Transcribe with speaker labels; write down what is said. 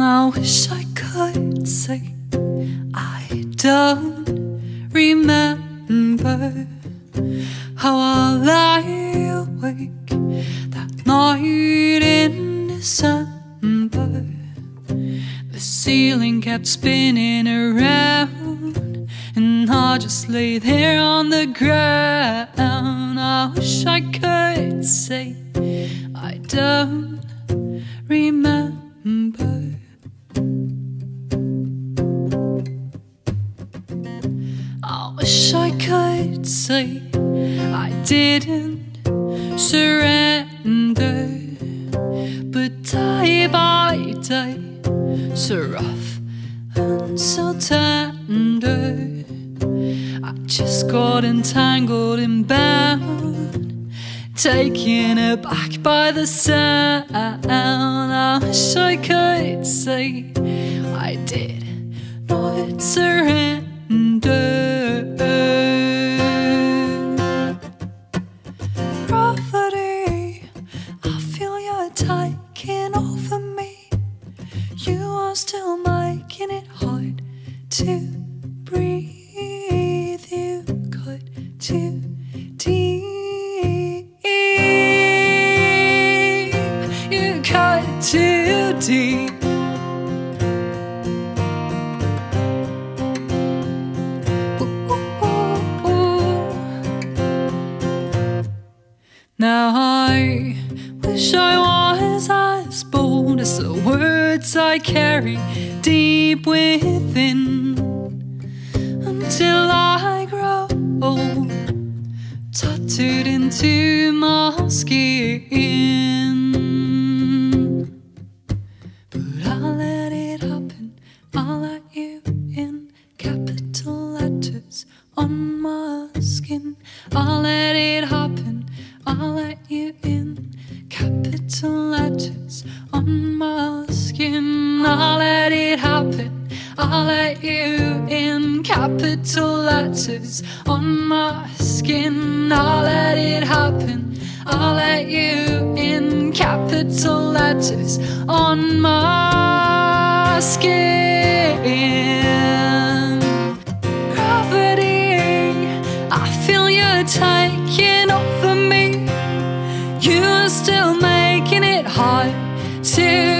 Speaker 1: I wish I could say I don't remember how I lay awake that night in December. The ceiling kept spinning around, and I just lay there on the ground. I wish I could say I don't remember. Wish I could say I didn't surrender, but day by day, so rough and so tender, I just got entangled and bound, taken aback by the sound. I wish I could say I did not surrender. To breathe. You cut too deep. You cut too deep. Now I wish I was as bold as the I carry deep within until I grow old, tattooed into my skin. But I'll let it happen, I'll let you in capital letters on my skin. I'll let it happen, I'll let you in capital letters on my I'll let you in capital letters on my skin. I'll let it happen, I'll let you in capital letters on my skin. Gravity, I feel you taking over me. You're still making it hard to